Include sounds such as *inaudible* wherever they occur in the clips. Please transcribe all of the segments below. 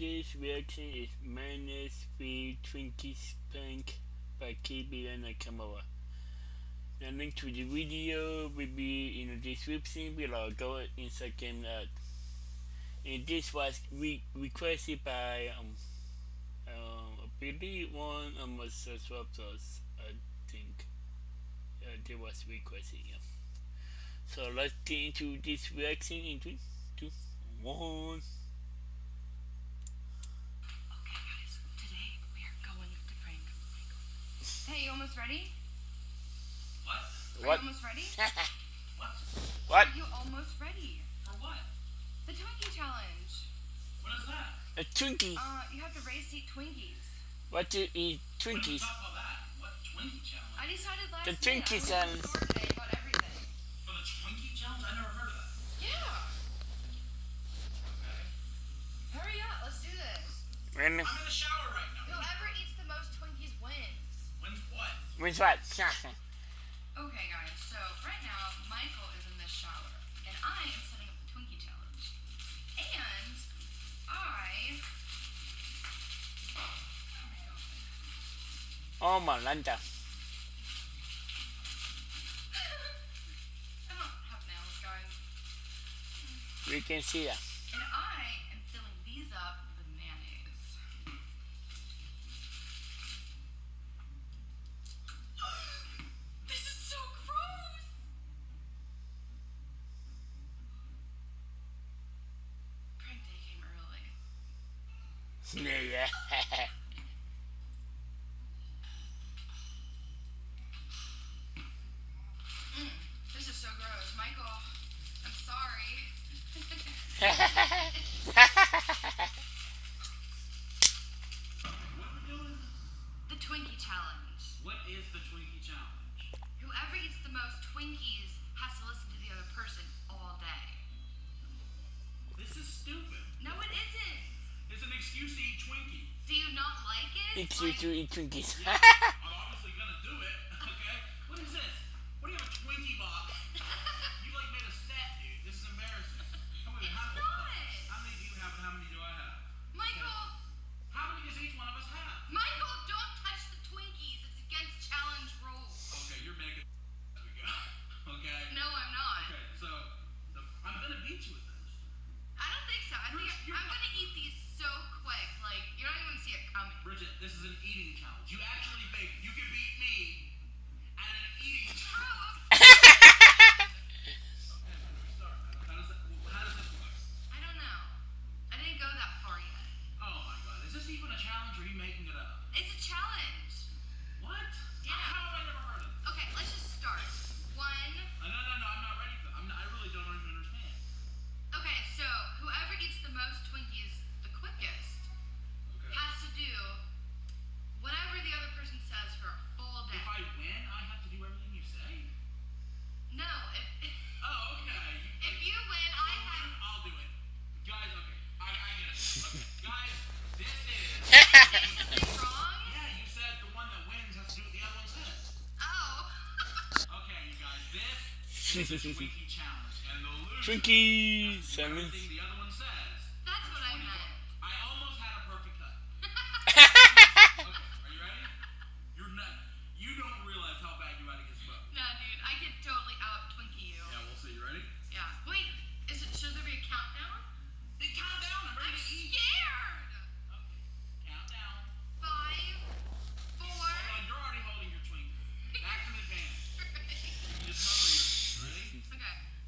Today's reaction is Minus Free Twinkies Prank by Kid Behind A Camera. The link to the video will be in the description below. Go and check it out. And this was re requested by um, uh, I believe one of my subscribers. I think uh, they was requesting Yeah. So let's get into this reaction in three, two, one. Hey, you almost ready? What? Are what? you almost ready? *laughs* what? What? Are you almost ready? For what? The Twinkie Challenge. What is that? A Twinkie. Uh, you have to race eat Twinkies. What do you eat? Twinkies. What Twinkie challenge? I decided last The Twinkie Challenge. Today about everything. For the Twinkie Challenge? I never heard of that. Yeah. Okay. Hurry up. Let's do this. When? I'm in the shower right now. Whoever eats the most Twinkies. Which one? Okay, guys. So right now, Michael is in the shower, and I am setting up the Twinkie challenge. And I. Oh my lanta. *laughs* We can see that. смея. *laughs* Pikachu through eat Twinkies. *laughs* Twinkies! Salmons.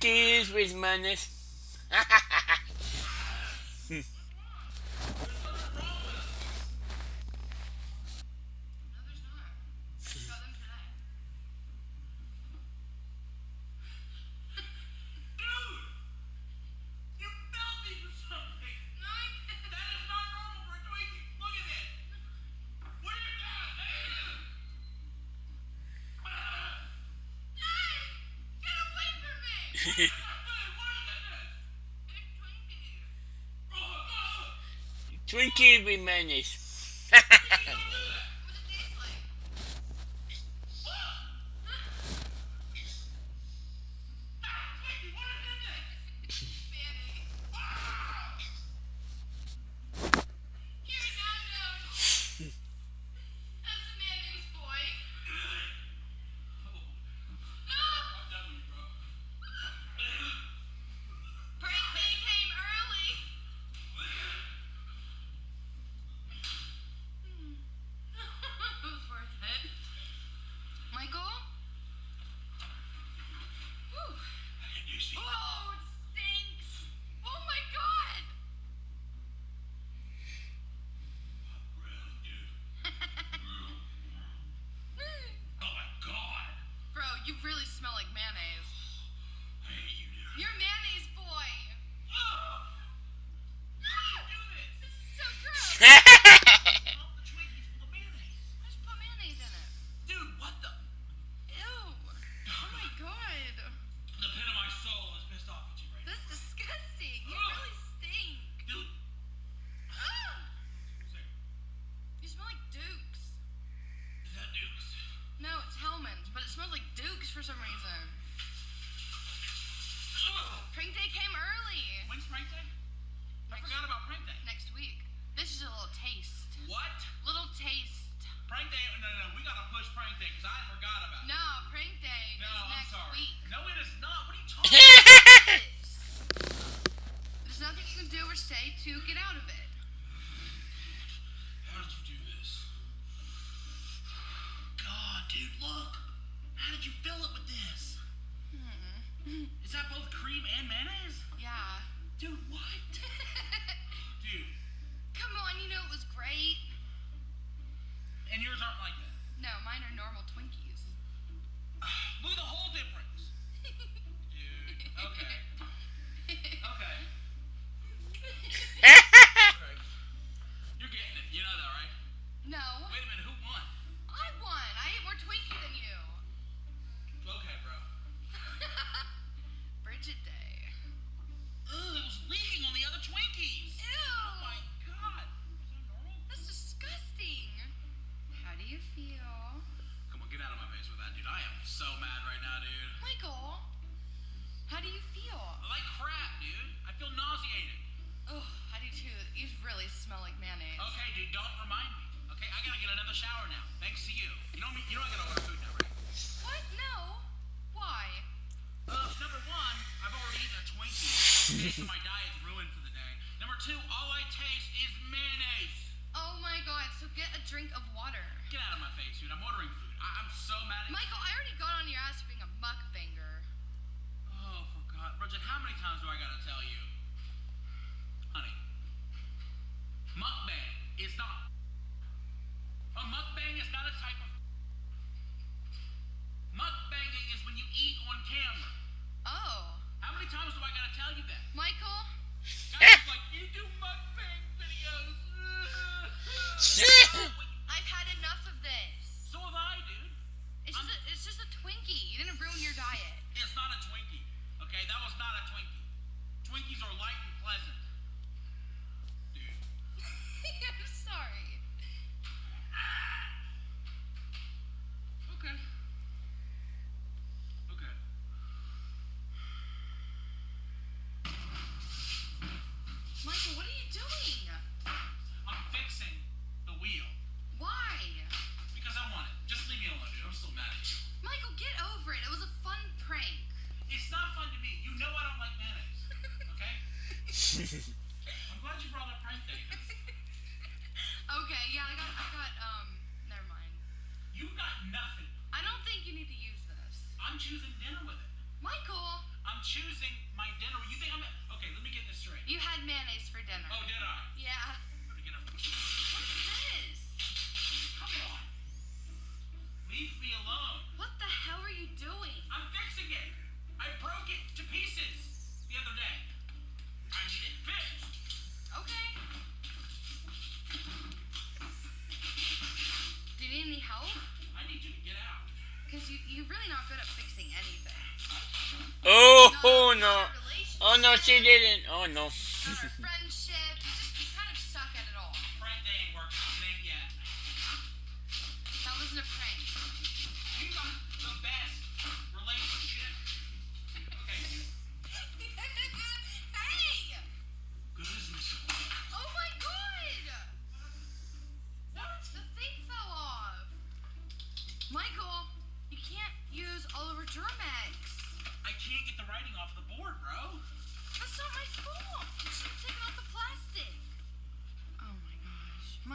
Twinkies with mayonnaise. No, there's not. I got them today. Dude! You felt me for something! No, I That is not normal for a Twinkie! Look at this! What is that? Ah! Dad! Get away from me! Hey, what is this? It's Twinkie. Oh, oh! Twinkie with mayonnaise. Don't do that! What does it taste like? Ah, Twinkie, what is this? Mayonnaise. Ah! Here it now knows. That's the mayonnaise boy. Ah! I'm done with you, bro. Prank day came early. it was worth it. Michael? Whew. You see? Oh, it stinks. Oh my god. Really, dude. Oh my god! Bro, you really smell like mayonnaise. I hate you, dude. You're mayonnaise boy. Ah! Why'd you do this? This is so gross. *laughs* Okay, I gotta get another shower now. Thanks to you. You know me. You know I gotta order food now, right? What? No. Why? Uh, number one, I've already eaten a Twinkie. so my *laughs* diet's ruined for the day. Number two, all I taste is mayonnaise. Oh my god, so get a drink of water. Get out of my face, dude. I'm ordering food. I- I'm so mad at Michael, I already got on your ass for being a mukbanger. Oh, for God. Bridget, how many times do I gotta tell you? Honey, mukbang is not. A mukbang is not a type of. Mukbanging is when you eat on camera. Oh. How many times do I gotta tell you that? Michael? Guys *laughs* like, you do mukbang videos. *laughs* I've had enough of this. so have I, dude. It's just a, it's just a Twinkie. You didn't ruin your diet. It's not a Twinkie. Okay, that was not a Twinkie. Twinkies are light and pleasant. Dude. *laughs* I'm sorry. Okay. Okay. Michael, what are you doing? I'm fixing the wheel Why? because I want it. Just leave me alone, dude. I'm still mad at you. Michael, get over it. It was a fun prank. It's not fun to me. You know I don't like mayonnaise. *laughs* Okay? I'm glad you brought up prank day. 'cause *laughs* Okay, yeah, I got, I got, um, never mind. You got nothing. I don't think you need to use this. I'm choosing dinner with it. Michael! I'm choosing my dinner. You think I'm okay? Let me get this straight. You had mayonnaise for dinner. Oh, did I? Yeah. What is this? Come on. no, she didn't. Oh, no. *laughs*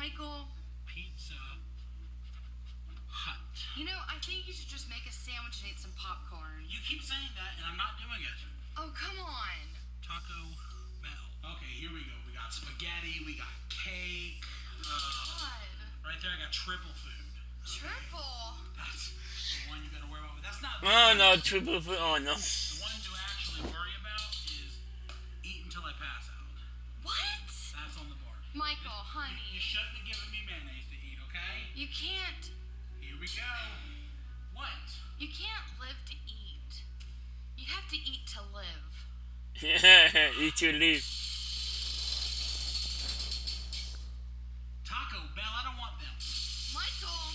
Michael? Pizza Hut. You know, I think you should just make a sandwich and eat some popcorn. You keep saying that, and I'm not doing it. Oh, come on. Taco Bell. Okay, here we go. We got spaghetti, we got cake. Oh, Uh, right there, I got triple food. Okay. Triple? That's the one you gotta worry about. That's not. Oh, no, triple food. Oh, no. The ones who actually work. Michael, honey. You, you shouldn't have given me mayonnaise to eat, okay? You can't. Here we go. What? You can't live to eat. You have to eat to live. *laughs* eat to live. Taco Bell, I don't want them. Michael!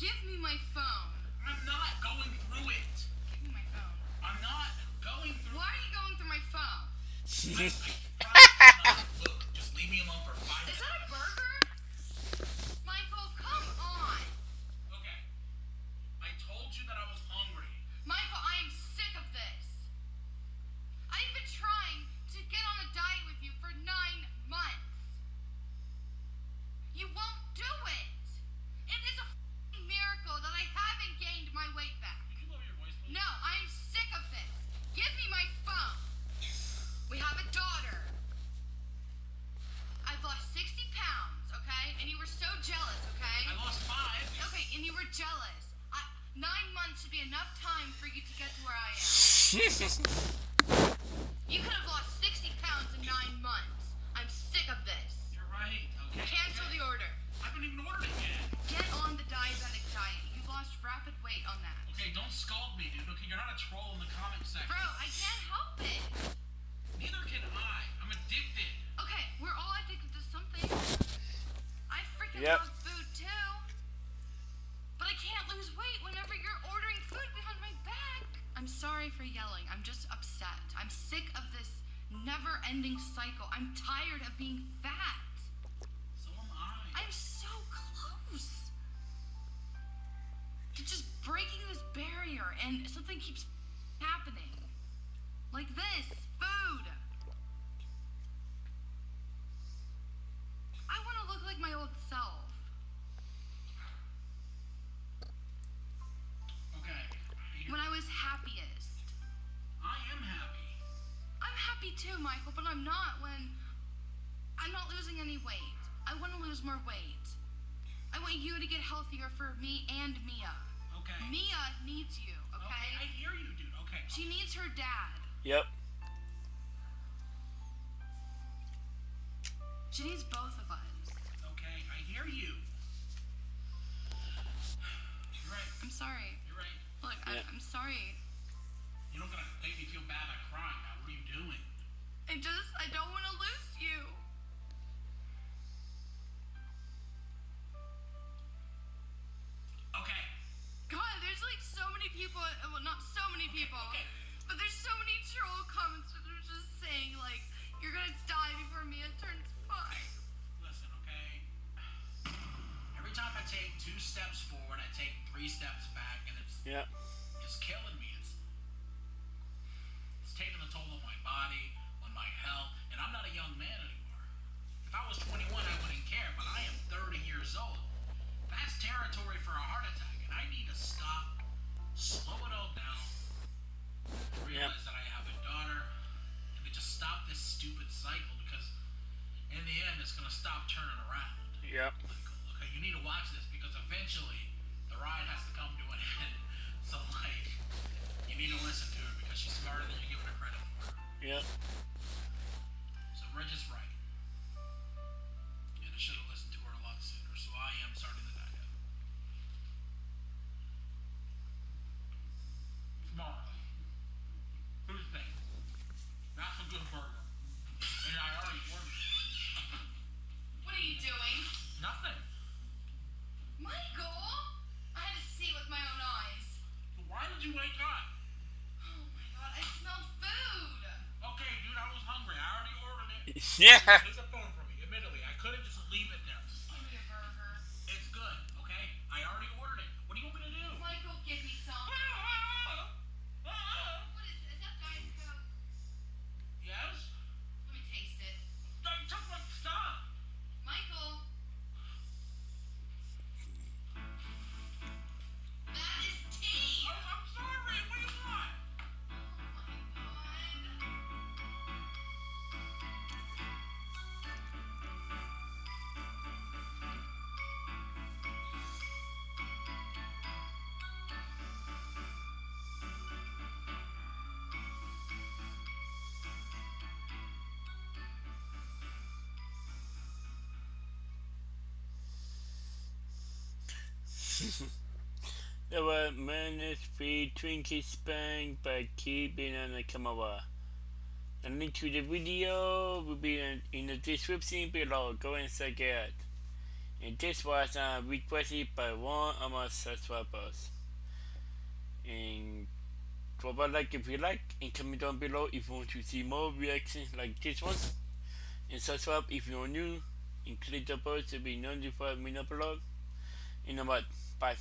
Give me my phone. I'm not going through it. Give me my phone. I'm not going through Why are you going through my phone? *laughs* Look, just leave me alone for Yep. food too. But I can't lose weight whenever you're ordering food behind my back. I'm sorry for yelling. I'm just upset. I'm sick of this never ending cycle. I'm tired of being fat. So am I. I'm so close to just breaking this barrier, and something keeps too, Michael, but I'm not when I'm not losing any weight. I want to lose more weight. I want you to get healthier for me and Mia. Okay. Mia needs you, Okay, okay? I hear you, dude. Okay. She needs her dad. Yep. She needs both of us. Okay, I hear you. You're right. I'm sorry. You're right. Look, I, Yeah. I'm sorry. You're not gonna make me feel bad by crying. Now, what are you doing? I just, I don't want to lose you. Okay. God, there's like so many people, uh, well, not so many people, okay. but there's so many troll comments that are just saying, like, you're gonna die before Mia turns five. Listen, okay. Every time I take two steps forward, I take three steps back, and it's Yep. it's killing me. It's it's taking a toll on my body, my health, and I'm not a young man anymore. If I was 21, I wouldn't care, but I am 30 years old. That's territory for a heart attack, and I need to stop, slow it all down, realize that I have a daughter, and to just stop this stupid cycle because in the end, it's gonna stop turning around. Yep. Okay, you need to watch this because eventually the ride has to come to an *laughs* end. So like, you need to listen to her because she's smarter than you give her credit for. Yep. So Bridget's right, and I should have listened to her a lot sooner. So I am starting the diet. Tomorrow, Tuesday, that's a good burger, and I already ordered it. What are you doing? Nothing. Michael! I had to see with my own eyes. Why did you wake up? Oh my god, I smelled food! Okay, dude, I was hungry. I already ordered it. Yeah. *laughs* There were minus three Twinkies Prank by Kid Behind A Camera. The link to the video will be in, the description below. Go and check it out. And this was uh, requested by one of my subscribers. And drop a like if you like and comment down below if you want to see more reactions like this one. And subscribe if you're new and click the bell to be notified when I upload. You know what? Bye.